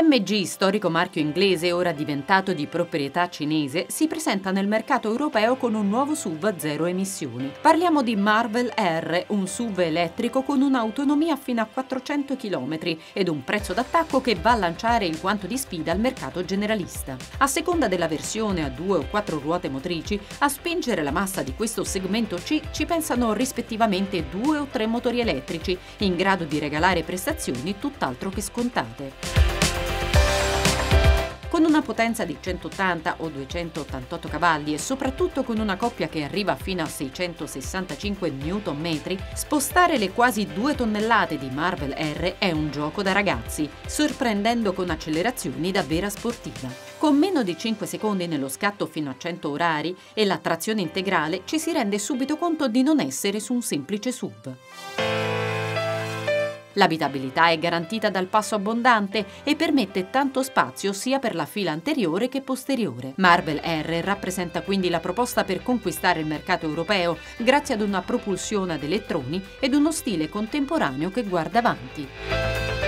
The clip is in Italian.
MG, storico marchio inglese ora diventato di proprietà cinese, si presenta nel mercato europeo con un nuovo SUV a zero emissioni. Parliamo di Marvel R, un SUV elettrico con un'autonomia fino a 400 km ed un prezzo d'attacco che va a lanciare il guanto di sfida al mercato generalista. A seconda della versione a due o quattro ruote motrici, a spingere la massa di questo segmento C ci pensano rispettivamente due o tre motori elettrici, in grado di regalare prestazioni tutt'altro che scontate. Una potenza di 180 o 288 cavalli e soprattutto con una coppia che arriva fino a 665 Nm, spostare le quasi 2 tonnellate di Marvel R è un gioco da ragazzi, sorprendendo con accelerazioni da vera sportiva. Con meno di 5 secondi nello scatto fino a 100 orari e la trazione integrale ci si rende subito conto di non essere su un semplice SUV. L'abitabilità è garantita dal passo abbondante e permette tanto spazio sia per la fila anteriore che posteriore. Marvel R rappresenta quindi la proposta per conquistare il mercato europeo grazie ad una propulsione ad elettroni ed uno stile contemporaneo che guarda avanti.